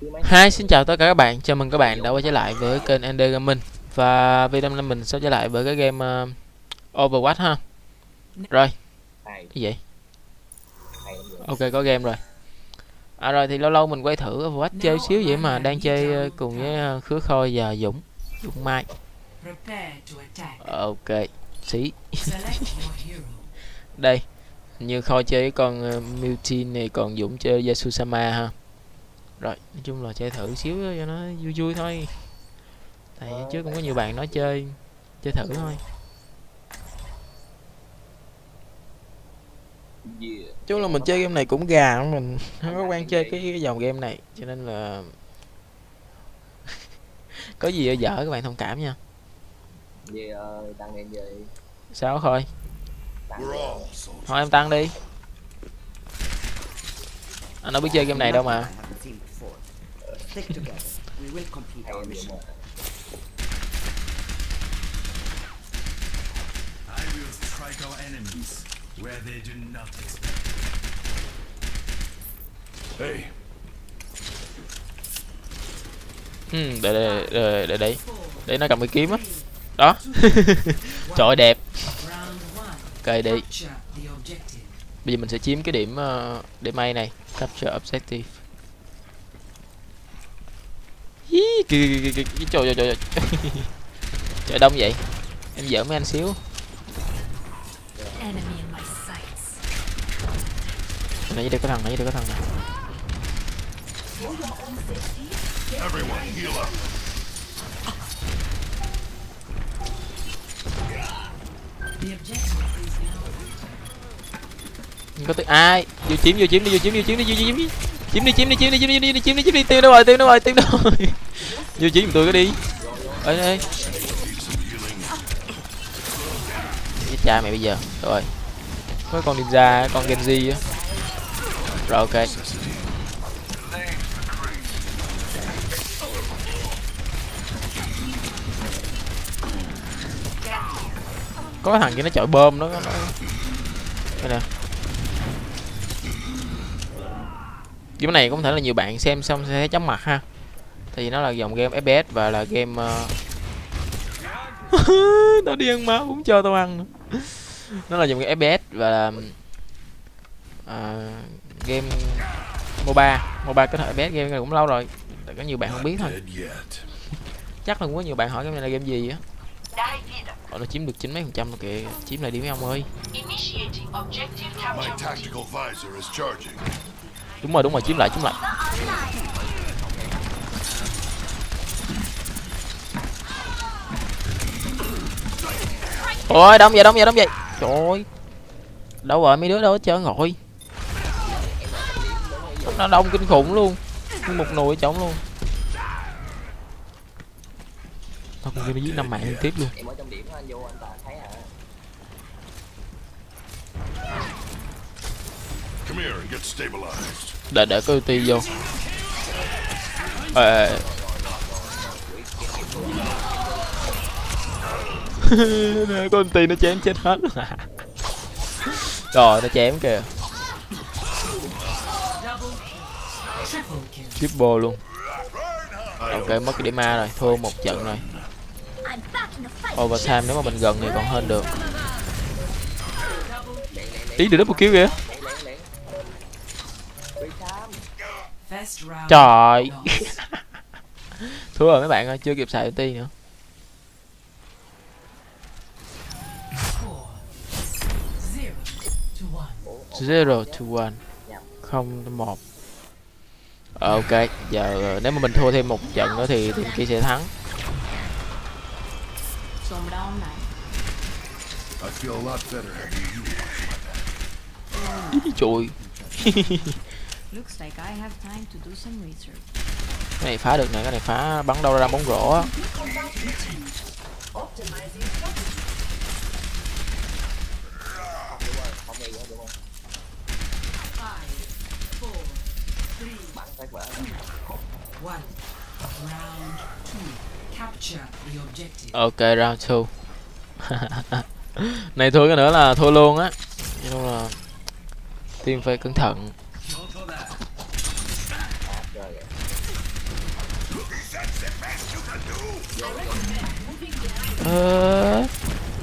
Hi, xin chào tất cả các bạn, chào mừng các bạn đã quay trở lại với kênh Ender Gaming. Và video này mình sẽ trở lại với cái game uh, Overwatch ha. Rồi, cái gì? Ok, có game rồi. À rồi thì lâu lâu mình quay thử Overwatch chơi xíu vậy mà đang chơi ờ, cùng với ờ, Khứa Khôi và Dũng Dũng Mai. Ok, xí. Đây, như Khôi chơi với con Mewtwo này còn Dũng chơi Yasusama ha. Rồi, nói chung là chơi thử xíu cho nó vui vui thôi. Tại trước cũng có nhiều bạn nói chơi Chơi thử thôi. Chung là mình chơi game này cũng gà mình không có quen chơi cái, cái dòng game này cho nên là có gì ở dở các bạn thông cảm nha. Tăng em sao thôi thôi em tăng đi. Anh đâu biết chơi game này đâu mà Stick together. We will complete our mission. I will strike our enemies where they do not expect. Hey, ừ, để để để để để để nó cầm cái kiếm á. Đó. Trời ơi, đẹp. Cây đi bây giờ mình sẽ chiếm cái điểm uh, điểm may này. Capture objective Kìa kìa kìa kìa, trời trời trời trời đông vậy em giỡn mấy anh xíu nãy đây có thằng nãy đây có thằng này có tới ai vô chiếm vô chiếm đi vô chiếm đi vô chiếm đi vô chiếm đi chiếm đi chiếm đi chiếm đi chiếm đi chiếm đi chiếm đi chiếm đi tiêu nó rồi tiêu nó rồi tiêu nó rồi vô chí tôi cái đi. Ê ê cái cha mày bây giờ. Rồi có con ninja con genji á. Rồi ok. Có thằng kia nó chọi bơm nó, nó... đây nè. Game này cũng thể là nhiều bạn xem xong sẽ thấy chóng mặt ha thì nó là dòng game fps và là game uh... tao đi ăn máu cũng cho tao ăn. Nữa. nó là dòng game fps và là à, game moba. Moba kết hợp fps game này cũng lâu rồi. Có nhiều bạn không biết thôi. Chắc là cũng có nhiều bạn hỏi game này là game gì á. Ờ, nó chiếm được chín mấy phần trăm rồi kìa. Chiếm lại đi mấy ông ơi. Initiating objective My capture. tactical visor is charging. đúng rồi đúng rồi chiếm lại chiếm lại ôi đông vậy đông vậy đông vậy. Trời ơi. Đâu rồi mấy đứa đâu hết trơn rồi. Nó đông kinh khủng luôn. Một nồi trống luôn. Con kia nó giết năm mạng liên tiếp luôn. À để để có ulti vô. Ê, ê, có ulti nó chém chết hết. Rồi nó chém kìa. Triple luôn. Ok mất cái điểm A rồi thua một trận rồi. Overtime nếu mà mình gần thì còn hơn được. Tí được double kill kìa. Trời. Thua rồi mấy bạn ơi chưa kịp xài ulti nữa 0 to 1 0 to 1 Ok, giờ ờ, nếu mà mình thua thêm một trận nữa thì team kia sẽ thắng. Úi trời Cái này phá được nè, cái này phá bắn đâu ra bóng rổ á. Phát one. Round two. Capture the objective. ok round 2 này thua cái nữa là thua luôn á. Nên là team phải cẩn thận. Rồi ờ.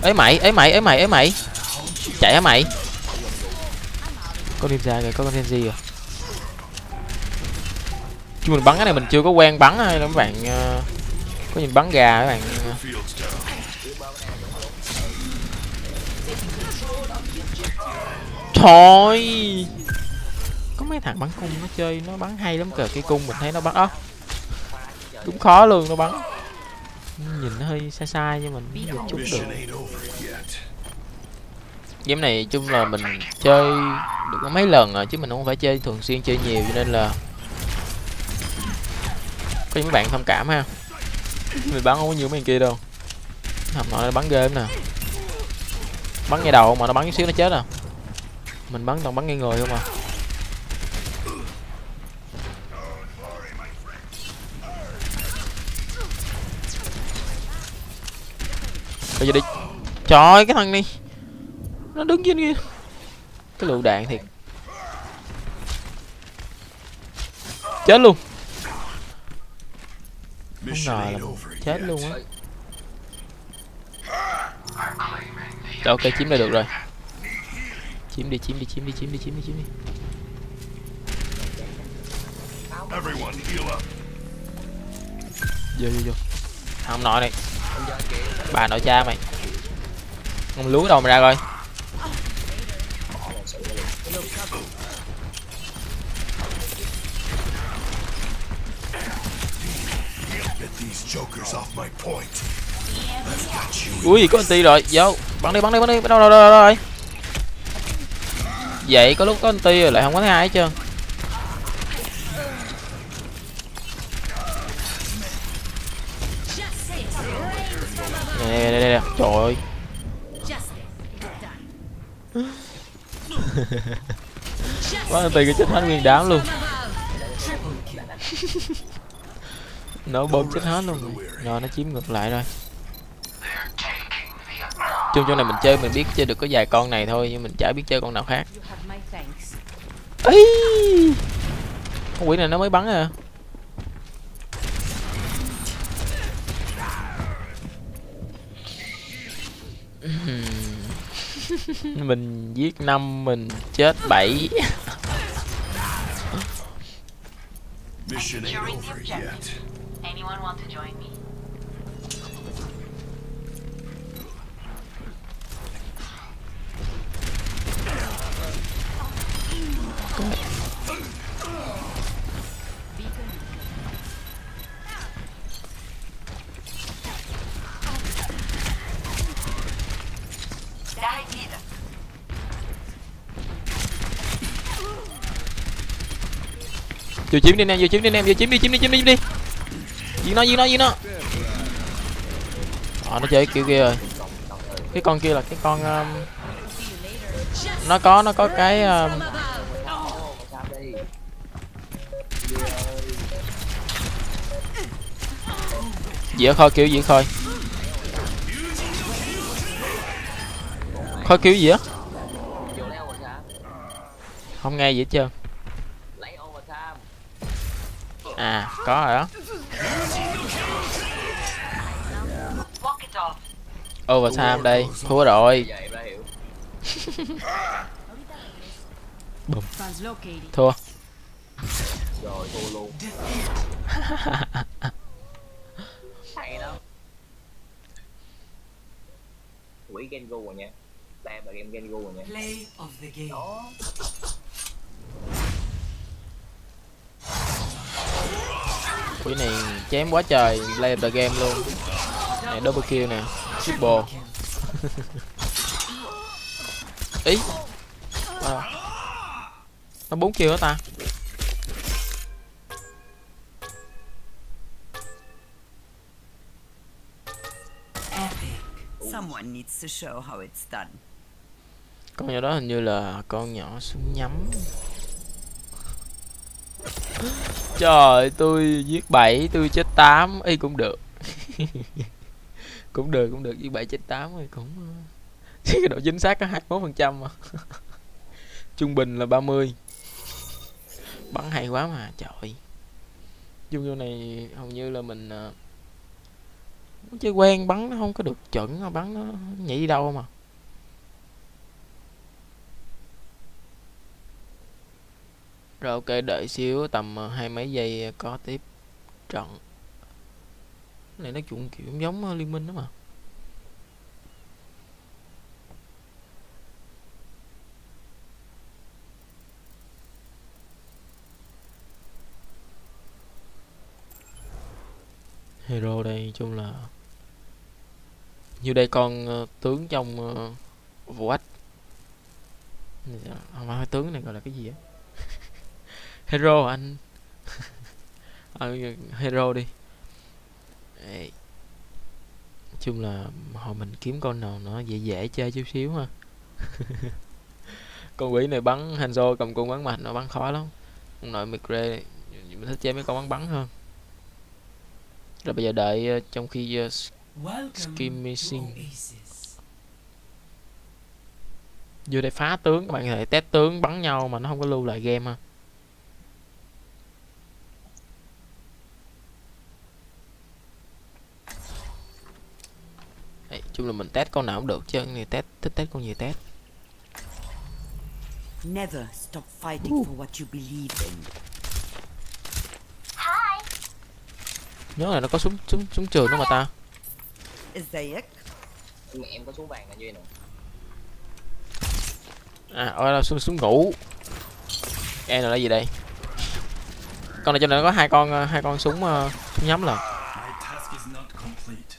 Ấy mày ấy mày ấy mày ấy mày. Chạy hả mày? Có đêm ra kìa có con gì à chứ mình bắn cái này mình chưa có quen bắn hay là các bạn ờ, có nhìn bắn gà các bạn. Thôi. Có mấy thằng bắn cung nó chơi, nó bắn hay lắm kìa, Cái cung mình thấy nó bắn ốc Cũng khó luôn, nó bắn. Nhìn nó hơi sai sai nhưng mình không chút được. Game này chung là mình chơi được có mấy lần rồi, chứ mình không phải chơi thường xuyên, chơi nhiều, cho nên là có những bạn thông cảm ha. Mình bắn không có nhiều mấy kia đâu. Thằng nó bắn ghê nè. Bắn ngay đầu mà nó bắn xíu nó chết à. Mình bắn toàn bắn ngay người không à. Bây giờ đi. Trời ơi, cái thằng này. Nó đứng trên kia. Cái lựu đạn thiệt. Chết luôn. Mission ngờ là chết luôn á. Rồi, ok chiếm lại được rồi. Chiếm đi chiếm đi chiếm đi chiếm đi chiếm đi chiếm đi. Everyone heal up. vô vô vô. Không nội này. Bà nội cha mày. Ông lúa đâu mà ra coi ui có anti rồi. Vô. Bắn đi bắn đi bắn đi. Đâu đâu đâu, đâu rồi vậy có lúc có anti rồi lại không có thấy ai hết trơn. Nè nè nè nè trời ơi. Quá anti cái chết hết nguyên đám luôn nó bơm chết hết luôn rồi. rồi nó chiếm ngược lại rồi. Chung trong này mình chơi mình biết chơi được có vài con này thôi nhưng mình chả biết chơi con nào khác. Ấy con quỷ này nó mới bắn à. Mình giết năm mình chết bảy. Mission ain't over yet. Anyone want to join me? Vô chiếm đi anh em, vô chiếm đi anh em, vô chiếm đi chiếm đi chiếm đi chiếm đi giết nó giết nó giết nó. À nó chơi kiểu kia rồi. Cái con kia là cái con um, nó có nó có cái um, dĩa khôi kiểu dĩa khôi khôi kiểu gì á? Không nghe gì hết trơn. À có rồi đó overtime đây. thua rồi. Translocating. thua. Rồi thua luôn. Hay lắm. Quỷ Gengu rồi nha. Đây là game Gengu rồi nha. Play of the game. đó. Quỷ này chém quá trời. Play the game luôn. Này double kill nè triple ý à. nó bốn kill hả ta Epic. Someone needs to show how it's done. con nhỏ đó hình như là con nhỏ súng nhắm trời tôi giết bảy tôi chết tám y cũng được cũng được cũng được giết bảy trên tám thì cũng ờ, cái độ chính xác có hai phần trăm mà. Trung bình là 30 bắn hay quá mà trời. Chung vô này hầu như là mình ờ, chơi quen bắn nó không có được chuẩn nó bắn nó nhảy đi đâu mà. Rồi ok đợi xíu tầm ờ, hai mấy giây ờ, có tiếp trận này nó chuộng kiểu giống ờ, liên minh đó mà. Hero đây chung là như đây con uh, tướng trong ờ, uh, vụ ách. Dạ, không phải tướng này gọi là cái gì á? Hero anh? À, hero đi. Đấy. nói chung là hồi mình kiếm con nào nó dễ dễ chơi chút xíu ha. Con quỷ này bắn Hanzo cầm cung bắn mạch nó bắn khó lắm. Ông nội Micre mình thích chơi mấy con bắn bắn hơn. Rồi bây giờ đợi ờ, trong khi Welcome Skim missing. vô đây phá tướng các bạn có thể test tướng bắn nhau mà nó không có lưu lại game ha chung là mình test con nào cũng được chứ này test thích test con gì test. Never stop fighting for what you believe in. nhớ là nó có súng súng súng trường đó mà ta. Isaiah, mẹ em có xuống vàng là như vậy nè à ôi là súng súng ngủ. E là gì đây? Con này cho nên nó có hai con ờ, hai con súng ờ, súng nhắm là My task is not complete.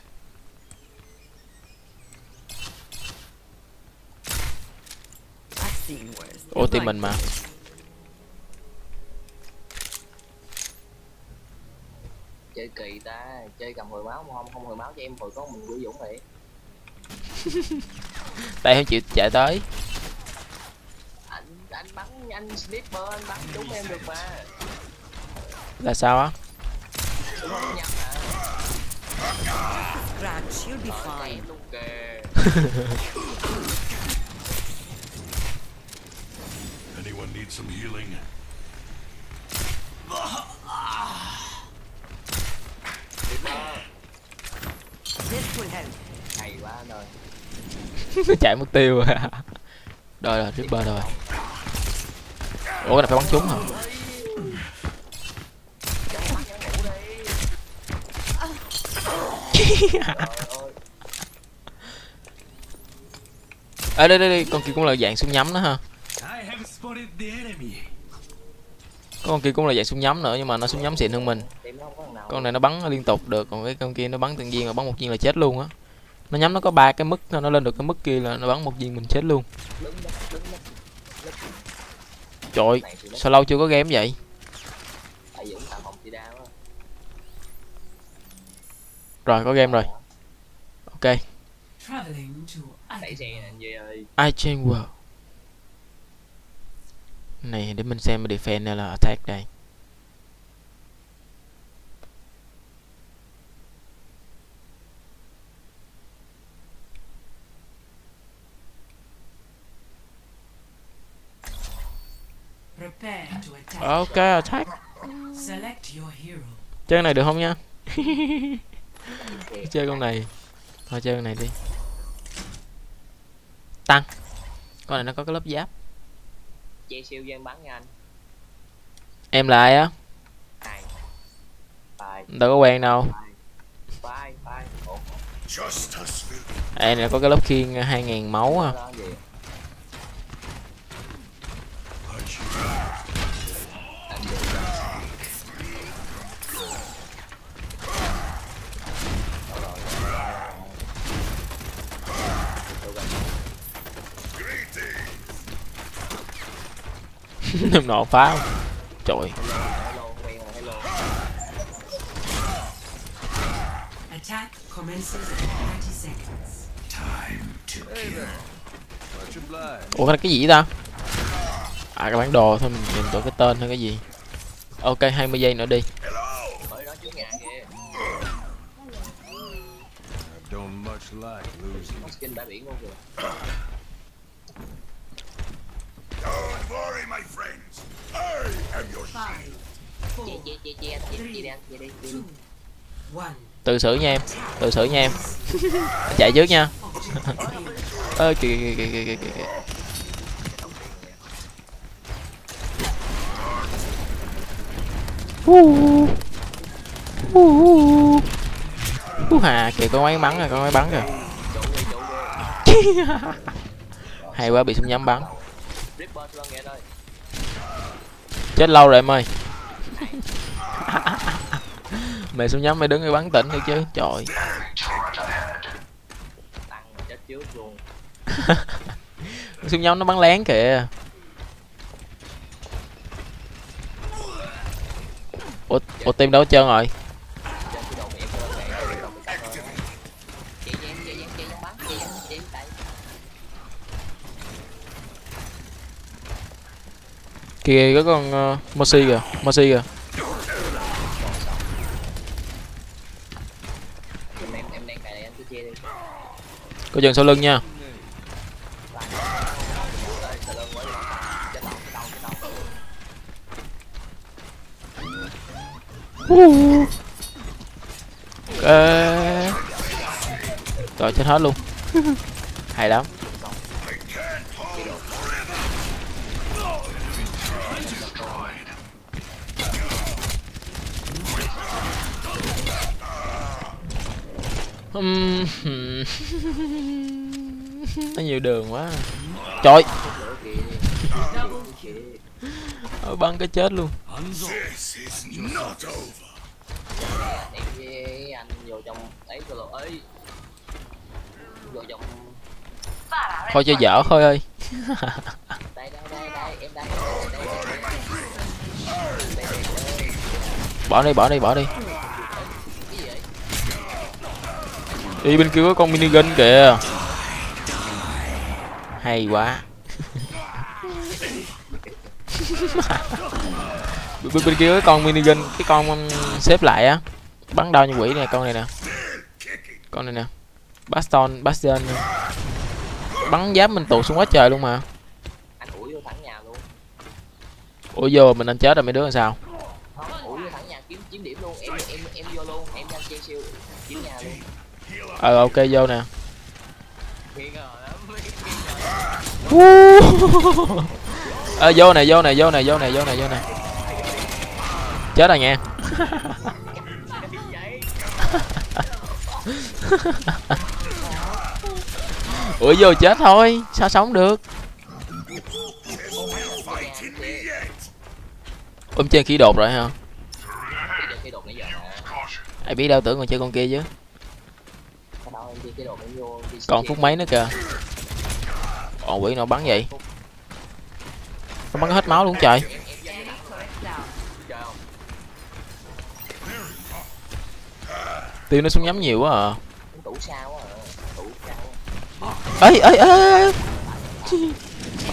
I've seen ô team mình mà. Chơi kỳ ta chơi cầm hồi máu không không hồi máu cho em hồi có mình quỷ dũng vậy tay không chịu chạy tới. Anh anh bắn anh sniper anh bắn trúng em được mà. Là sao á? Đúng không nhắm hả Scratch, you'll be fine. em luôn kìa Anyone need some healing? Hay quá ơi chạy mất tiêu rồi. Rồi rồi ripper rồi ủa cái này phải bắn trúng hả? À đây đây đây con kia cũng là dạng súng nhắm đó ha I have spotted the enemy. Con kia cũng là dạng súng nhắm nữa nhưng mà nó súng nhắm xịn hơn mình. Con này nó bắn liên tục được còn cái con kia nó bắn từng viên mà bắn một viên là chết luôn á. Nó nhắm nó có ba cái mức nó lên được cái mức kia là nó bắn một viên mình chết luôn. Trời sao lâu chưa có game vậy? Rồi có game rồi. Ok. Traveling to đẩy xe Icon. nè anh Duy ơi I change world này để mình xem defense hay là attack đây. Prepare to attack. ok attack. Select your hero. chơi này được không nha chơi con này. Thôi chơi con này đi. Tăng. Con này nó có cái lớp giáp che siêu cho em bắn nha anh. Em là ai á? Đâu có quen đâu. Em này có cái lớp khiên 2.000 máu à em nọ phá không? Trời. Hello quen rồi hello Attack commences in 30 seconds. Time to kill. ủa cái gì ta? À cái bản đồ thôi mình nhìn tụi cái tên hay cái gì? Ok 20 giây nữa đi mới đó trước nhà kìa Don't much like losing. có skin bãi biển luôn kìa Don't worry, my friends. I am your anh đi anh đi đi one. tự xử nha em tự xử nha em chạy trước nha ơ kìa kìa kìa kìa kìa kìa kìa. Hú. Hú. Hú hà kìa con máy bắn rồi con máy bắn rồi hay quá bị súng nhắm bắn Ripper Sơn nghe ơi chết lâu rồi em ơi. Mày xuống nhắm mày đứng đây bắn tỉnh được chứ trời. Xuống nhắm nó bắn lén kìa. Ủa, ủa team đâu hết trơn rồi? kìa có con uh, Mercy kìa Mercy kìa. Có chừng sau lưng nha. Ok. Rồi chết hết luôn. Hay lắm. nó nhiều đường quá. Trời. Ở băng cái chết luôn. Anh vô trong ấy cơ ấy thôi chơi dở thôi ơi. Bỏ đi bỏ đi bỏ đi. Đi bên kia có con minigun kìa. Hay quá. Bên, bên kia có con minigun cái con um, xếp lại á. Bắn đau như quỷ nè con này nè. Con này nè. Baston bastion. Bắn giáp mình tụt xuống quá trời luôn mà. Ủa vô mình anh chết rồi mấy đứa làm sao không ủi vô thẳng nhà kiếm chiếm điểm luôn em em em vô luôn em đang chơi siêu chiếm nhà luôn ờ ok vô nè. Ờ vô nè vô nè vô nè vô nè vô nè vô nè. Chết rồi nha ủa vô chết thôi. Sao sống được? Ôm trên khí đột rồi hả? Chơi ai biết đâu tưởng còn chơi con kia chứ còn phút mấy nữa kìa. Còn quỷ nó bắn vậy? Nó bắn hết máu luôn trời? Tiêu nó xuống nhắm nhiều quá à. Ấy ấy ấy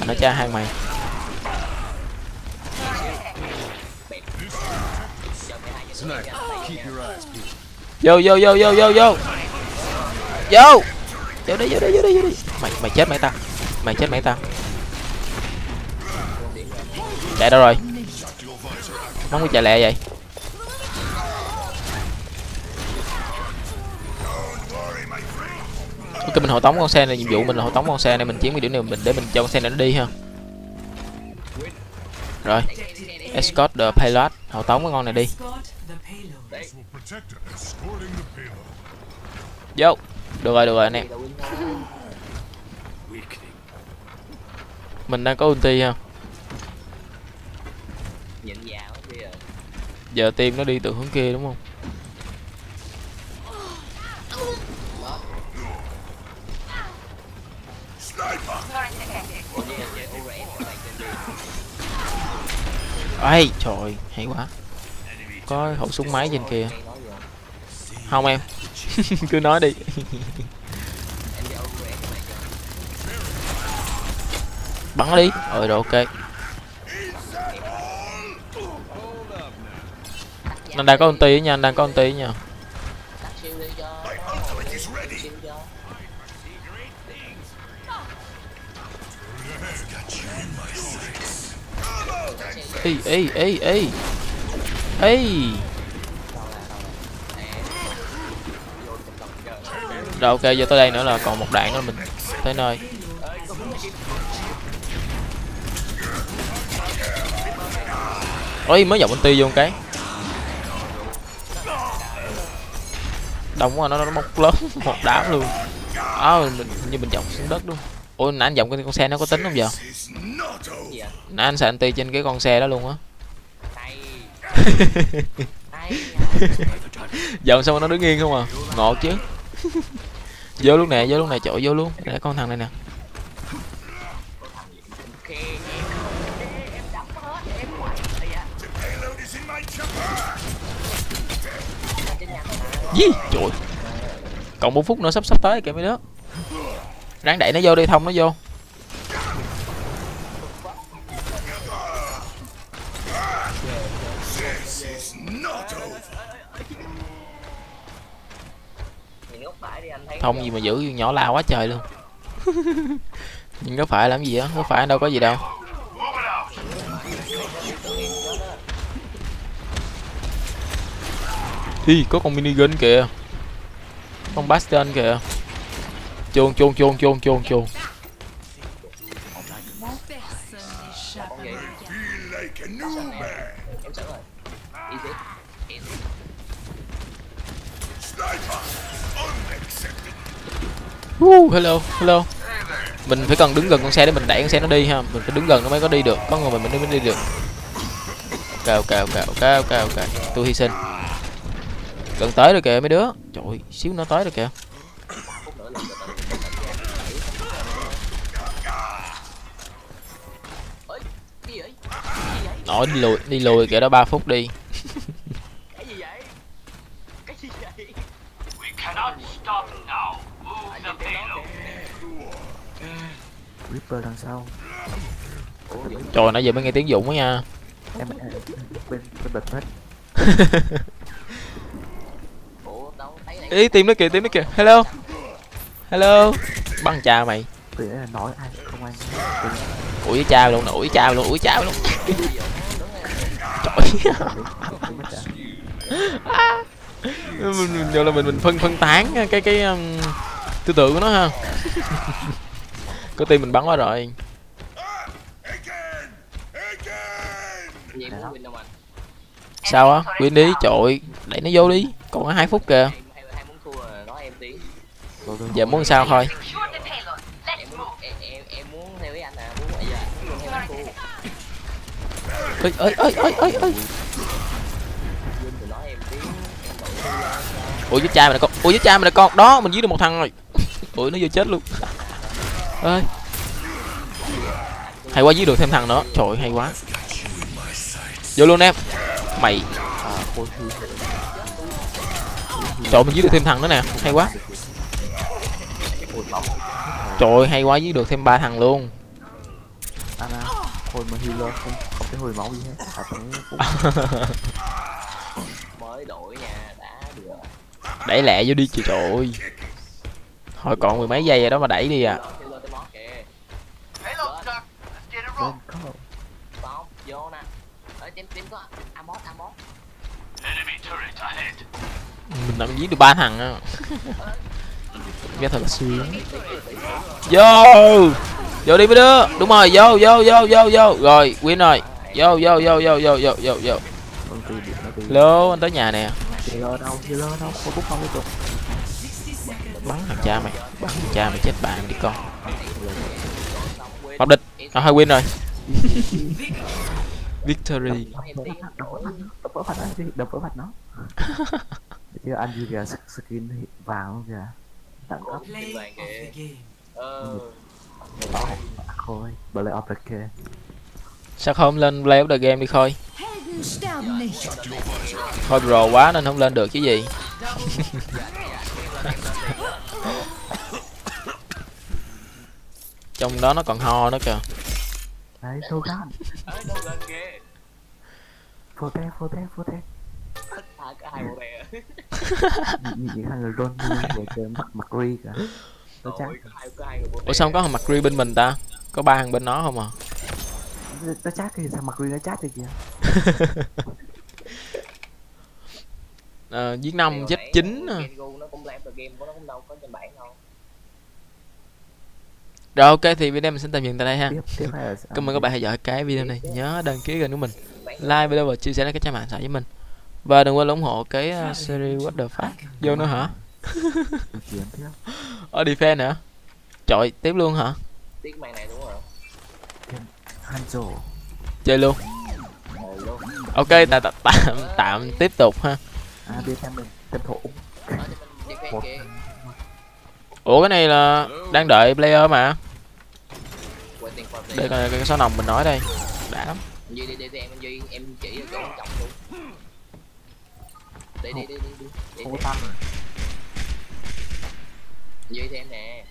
nó cha hai mày. Vô vô vô vô vô vô vô. Vô đi vô đi vô đi vô đi. Mày mày chết mày tao mày chết mày tao chạy đâu rồi? Mong cái chạy lẹ vậy. Ok mình hộ tống con xe này nhiệm vụ mình là hộ tống con xe này mình chiếm cái điểm này mình để mình cho con xe này nó đi ha. Rồi. Escort the pilot hộ tống cái con này đi. Payload. Payload. vô được rồi được rồi anh em. Mình đang có ulti không giờ tim nó đi từ hướng kia đúng không? Ai trời hay quá. Có khẩu súng máy trên kia. Không em. cứ nói đi. Bắn đi. Rồi rồi ok. Anh đang có con tí nha, anh đang có con tí nha. Ê ê ê ê. Ê. rồi ok giờ tới đây nữa là còn một đoạn nữa mình tới nơi. Ôi mới dọc ulti vô một cái. Đông quá nó nó móc lớn một đám luôn. Đó mình như mình dọc xuống đất luôn. Ôi nãy anh dòng cái con xe nó có tính không giờ nãy anh xài anti trên cái con xe đó luôn á. Sao mà nó đứng yên không à? Ngọt chứ vô luôn nè vô luôn nè chỗ vô luôn. Để con thằng này nè. Gì, trời. Còn một phút nữa sắp sắp tới kìa mấy đứa. Ráng đẩy nó vô đi thông nó vô. Thông gì mà giữ nhỏ la quá trời luôn. Nhưng có phải làm gì á? Có phải đâu có gì đâu. Hi, có con minigun kìa. Con bastion kìa. Chôn chôn chôn chôn chôn chôn Feel uh, hello hello. Mình phải cần đứng gần con xe để mình đẩy con xe nó đi ha. Mình phải đứng gần nó mới có đi được. Có người mình mới đi được. Cao cao cao cao cao cao tôi hy sinh. Gần tới rồi kìa mấy đứa. Trời ơi, xíu nó tới rồi kìa. Nổi đi lùi đi lùi kìa đó 3 phút đi cái gì vậy cái gì vậy We cannot stop now. Move anh the trên tiếng đó payload. kìa Reaper đằng sau. Trời nãy giờ mới nghe tiếng dũng á nha. Em bên bên bật hết. Ủa đâu thấy này ý tìm nó kìa tìm nó kìa. Hello? Hello? Băng cha mày. Đấy là nói ai không ai ủi cha luôn nè ủi cha luôn ủi cha luôn. Trời mình, mình giờ là mình mình phân phân tán cái cái um, tư tưởng của nó ha Có tim mình bắn quá rồi. Sao á, Quyên đi, trội Đẩy nó vô đi, còn có hai phút kìa. Giờ muốn sao thôi? Ơi ơi ơi ơi ơi ơi ủa với cha mình là con ủa với cha mình là con đó mình giết được một thằng rồi. Ủa nó vừa chết luôn ơi hay quá giết được thêm thằng nữa. Trời ơi, hay quá. Vô luôn em. Mày. À khôi trời ơi, mình giết được thêm thằng nữa nè. Hay quá. Trời ơi, hay quá giết được thêm ba thằng luôn. Anna hồi mà healer không không cái hồi máu gì hết à cũng mới đổi nha đã được đẩy lẹ vô đi chị trời ơi. Thôi còn mười mấy giây rồi đó mà đẩy đi à theo lên tới mót kìa Payload stuck. Let's get it bên rolling. có bóng vô nè ở team team có amos amos Enemy turret ahead mình đã giết được ba thằng á. Nghe thật là sướng vô! Vô đi mấy đứa. Đúng rồi vô vô vô vô vô. Rồi win rồi. Vô vô vô vô vô vô vô vô. Lô anh tới nhà nè. Healer đâu healer đâu. Khôi bút không liên tục 60 seconds. bắn thằng cha mày. Bắn thằng cha mày chết bạn đi con. Bọc địch. À hơi win rồi. Victory vỡ mặt nó chứ đập vỡ mặt nó. Chứ anh gì kìa? Skin vàng kìa? Đẳng cấp Play of ờ. Khôi play of the game. Sao không lên play of the game đi khôi? Khôi pro quá nên không lên được chứ gì. Trong đó nó còn ho nữa kìa. Đấy sâu phô te phô te phô te à cả hai bộ bè nhìn những thằng người như để chơi mặt mặt ri cả nó chắc hai hai ủa sao không có thằng mặt ri bên mình ta? Có ba thằng bên nó không à? Nó chắc thì thằng mặt ri nó chắc thì kìa. Ờ, giết năm Thì chết hồi nãy, chín à. Gengu nó cũng làm the game của nó cũng đâu có trên bảng đâu. Rồi ok thì video mình xin tạm dừng tại đây ha. Tiếp tiếp cảm ơn các bạn theo dõi cái video này. Nhớ đăng ký kênh của mình like video và chia sẻ đến các trang mạng xã hội với mình. Và đừng quên ủng hộ cái uh, series What the fuck. Vô nữa hả? Tiếp ở defense nữa trời tiếp luôn hả? Tiếc mang này đúng rồi Hanzo chơi luôn Rồi luôn. Ok tạm tạm tạm, tạm tiếp tục ha. À biết em mình tên thủ ủa cái này là đang đợi player mà. Đây coi cái số nòng mình nói đây. Đã lắm Duy đi đi đi em anh Duy em chỉ ở chỗ trọng luôn. Đi đi đi đi đi đi. Không Anh Duy thêm nè.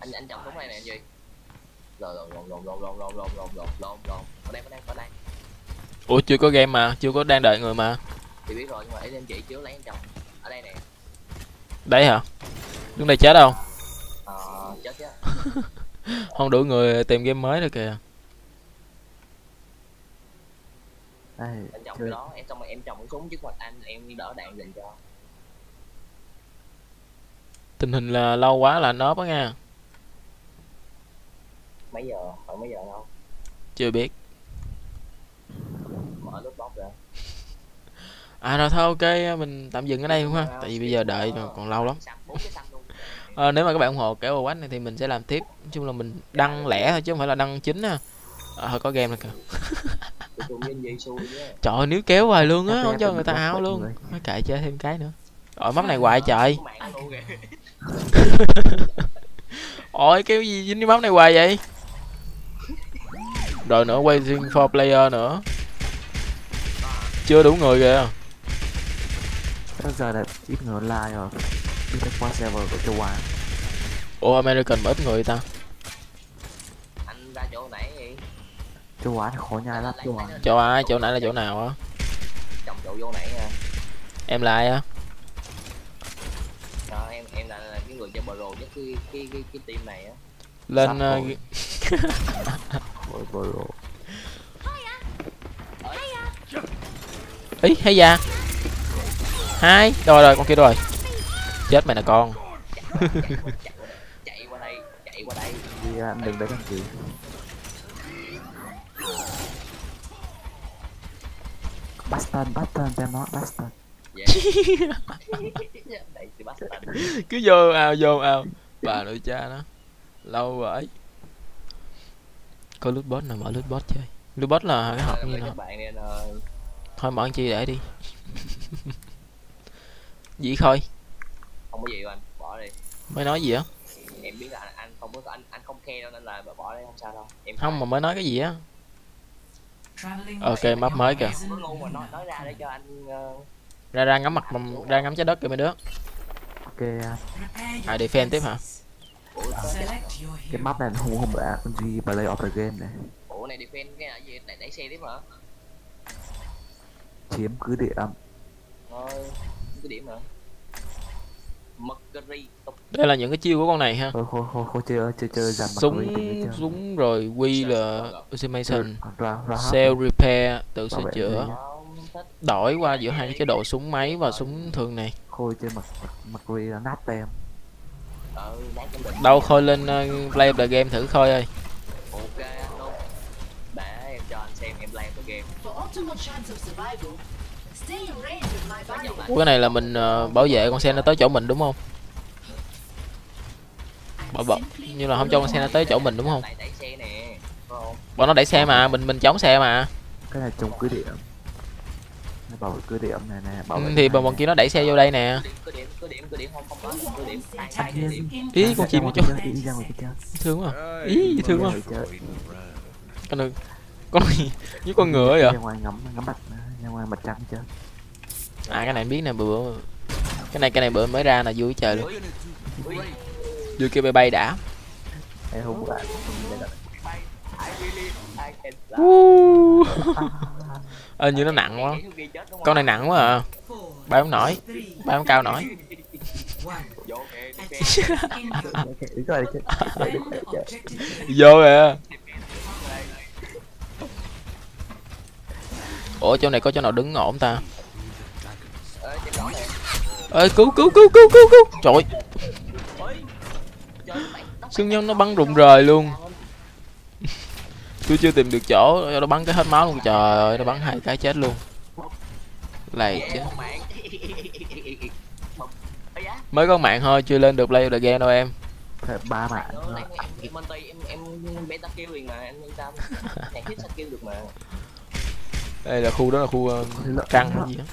Anh anh chồng đúng này nè anh Duy rồi rồi lộn lộn lộn lộn lộn lộn lộn lộn lộn ở đây ở đây ở đây. Ủa chưa có game mà chưa có đang đợi người mà. Thì biết rồi nhưng mà để em chỉ trước lấy anh chồng. Ở đây nè đấy hả? Đứng đây chết đâu? Ờ chết chứ. Không đủ người tìm game mới rồi kìa. Đây anh chồng cái đó em xong rồi em chồng cái súng trước mặt anh em đỡ đạn dành cho. Tình hình là lâu quá là nớp á nha. Mấy giờ? Khoảng mấy giờ đâu? Chưa biết mở nút bóc ra à rồi thôi ok mình tạm dừng ở đây không ha. Tại vì bây giờ đợi còn còn lâu lắm. Luôn. Ờ, nếu mà các bạn ủng hộ cái quách này thì mình sẽ làm tiếp. Nói chung là mình đăng lẻ thôi chứ không phải là đăng chính á à, có game rồi kìa. Trời ơi, nếu kéo hoài luôn á không cho người ta bệnh luôn. mới kệ chơi thêm cái nữa. Rồi map này hoài trời. luôn ôi cái gì dính cái map này hoài vậy? Rồi nữa waiting for player nữa. Chưa đủ người kìa bây giờ là ít người online rồi. Biết được qua server của châu Á. Ủa american mà ít người ta. Anh ra chỗ nãy gì châu Á thì khó nhai lắm châu Á. chỗ ai chỗ nãy là chỗ nào á? Chồng chỗ vô nãy nha em là ai á. Đó em em là, là cái người chơi pro nhất cái cái cái cái team này á. Lên ờ. Ôi, bro ý hay da hai. Rồi rồi con kia rồi. Chết mày nè con. Chạy qua đây chạy qua đây. Đi anh đừng đấy làm gì Baston, Baston, cho nó từ bắt tận cứ vô ao vô ao. Bà nội cha nó. Lâu vậy có loot boss nào mở loot boss chơi? Loot boss là cái học như các nào ờ, thôi mở chi để đi gì khôi không có gì đâu anh bỏ đi. Mới nói gì á? Em biết là anh, không có anh anh không khe đâu nên là bỏ đi không sao đâu. Em không mà mới nói cái gì á? Ok, map mới kìa. nói nói ra để cho anh ờ, ra ra ngắm mặt mà- ra ngắm trái đất kìa mấy đứa. Ok, à. Defend tiếp hả? cái map này không không đã con duy play of the game này. Ủa này defend cái là gì? Đẩy, đẩy xe tiếp hả? Chiếm cứ địa âm. Thôi cái điểm hả Mercury tục đây là những cái chiêu của con này ha. Thôi chơi chơi chơi súng súng rồi quy là ra self repair tự sửa chữa. đổi qua giữa hai cái chế độ súng máy và súng thường này. Khôi chơi mặt mặt Queen là nát tem. Đâu khôi lên uh, play the game thử khôi ơi. Ok anh luôn để em cho anh xem em play the game Ủa, cái này là mình ờ, bảo vệ con xe nó tới chỗ mình đúng không? Bảo, bảo, như là không cho con xe nó tới chỗ mình đúng không? Bọn nó đẩy xe mà mình mình chống xe mà. Cái này trông cứ điểm. Nó bảo vệ cứ điểm này nè bảo ừ, thì bọn bọn kia nó đẩy xe vô đây nè. Ý con chim nó cho thương quá. Ý thương quá. con con như con ngựa vậy. Ngắm ngắm mặt ra ngoài mặt trăng chơi à cái này biết nè bữa cái này cái này bữa mới ra là vui trời luôn. Vui kia bay bay đã. Em không bạn ờ như nó nặng quá. Con này nặng quá à. Bay không nổi. Bay không cao nổi. Vô kìa Incoming. Đứng rồi đi chứ Defend objective A. vô kìa ủa chỗ này có chỗ nào đứng ổn ta? Ơi cứu cứu cứu cứu cứu cứu. Trời xương nhân nó bắn rụng rời luôn. Tôi chưa tìm được chỗ nó bắn cái hết máu luôn. Trời ơi nó bắn hai cái chết luôn. Lầy chứ. Mới có mạng thôi chưa lên được play the game đâu em. Ba mạng em em em Monty em em beta kill liền mà em yên tâm này hit sao kill được mà đây là khu đó là khu uh, đó. hay gì á?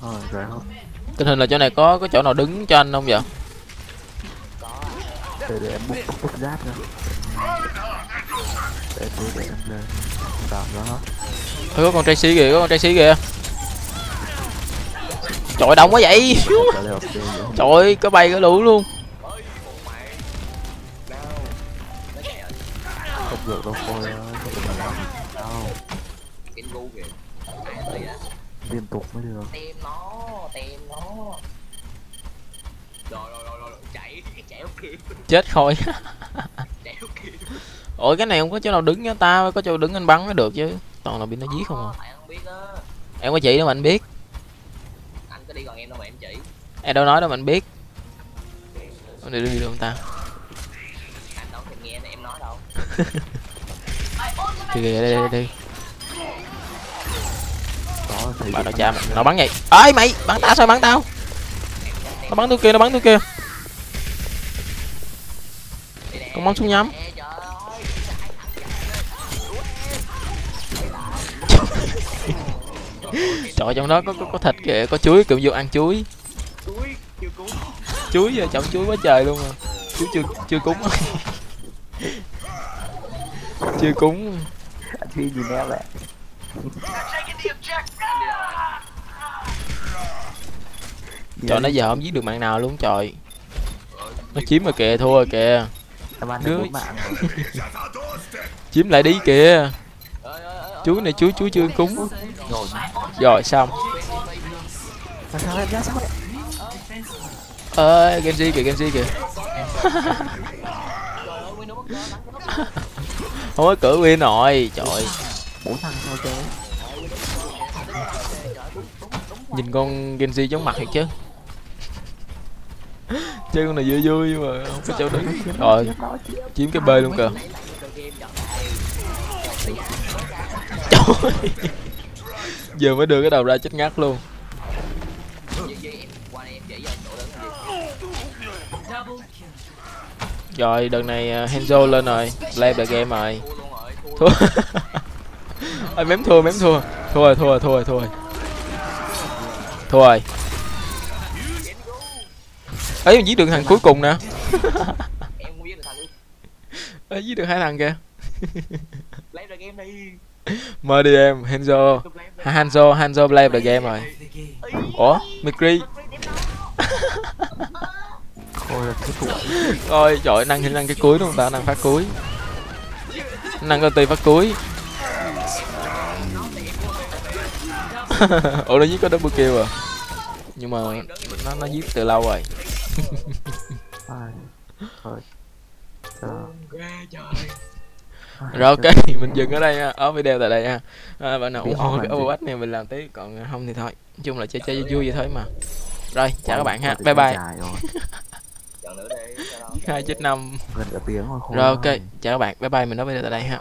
Ờ tình hình là chỗ này có có chỗ nào đứng cho anh không vậy? Có Để để em bút bút bút giáp nữa Để tôi để em lên. Tạo đó Ôi, có con Tracy kìa có con Tracy kìa. Trời đông quá vậy. Trời ơi, có bay có lũ luôn Được đâu coi ơi Không được mà làm đâu cái ngu kìa. Liên tục mới được. Tem nó tem nó. Rồi rồi rồi rồi chạy chạy không kịp chết khôi chạy không kịp ôi cái này không có chỗ nào đứng nha ta có chỗ đứng anh bắn mới được chứ. Toàn là bị nó giết không à. Em có chỉ đâu mà anh biết. Anh có đi còn em đâu mà em chỉ. Em đâu nói đâu mà anh biết. Đi đi đâu ta kìa kìa đây đây đây Có thì bà nó chạm nó bắn vậy. Ơi mày bắn tao sao bắn tao? Nó bắn tôi kia nó bắn tôi kia. Con bắn xuống nhắm. Trời ơi trời ơi, trong đó có có, có thịt kìa có chuối kiểu vô ăn chuối. Chuối giờ chồng chuối quá trời luôn à chuối chưa chưa cúng chưa cúng. Anh Phi nhìn em lại trời nó giờ không giết được mạng nào luôn trời. Nó chiếm rồi kìa thua rồi kìa. Đứa- chiếm lại đi kìa. Ơi ơi ơi chuối này chuối chuối chưa cúng. Rồi xong. Sao sao em ra sao vậy? Ơi Genji kìa Có cửa win rồi trời Bốn thằng sao chơi nhìn con Genji chóng mặt thiệt chứ. Chơi con này vui vui nhưng mà không có chỗ đứng. Rồi chiếm cái bê luôn kìa. Trời giờ mới đưa cái đầu ra chết ngắt luôn rồi đợt này à, Hanzo Henzo lên rồi play the game rồi. Thua. Luôn thua Ôi, mém thua mém thua. Thua rồi thua rồi thua rồi thua rồi. Thua rồi. Ấy giết được thằng cuối cùng nè. Được ấy giết được hai thằng kìa. Lấy game đi mời đi em Hanzo, Hanzo Hanzo play the game rồi. Ủa Mikri Khôi là cái tuổi ôi trời ơi, năng năng cái cuối không ta? Năng phát cuối. Năng công ty phát cuối. Ủa nó giết có double kill à? Nhưng mà nó nó giết từ lâu rồi. Thôi. Rồi ok mình dừng ở đây ở video tại đây ha à, bạn nào ủng hộ cái? Overwatch này mình làm tí còn không thì thôi. Nói chung là chơi chơi vui vậy thôi mà. Rồi chào các bạn ha. bye bye. chọn nữa đi cho nó hai chết năm. Gần cả tiếng rồi ok chào các bạn. Bye bye mình nói video tại đây ha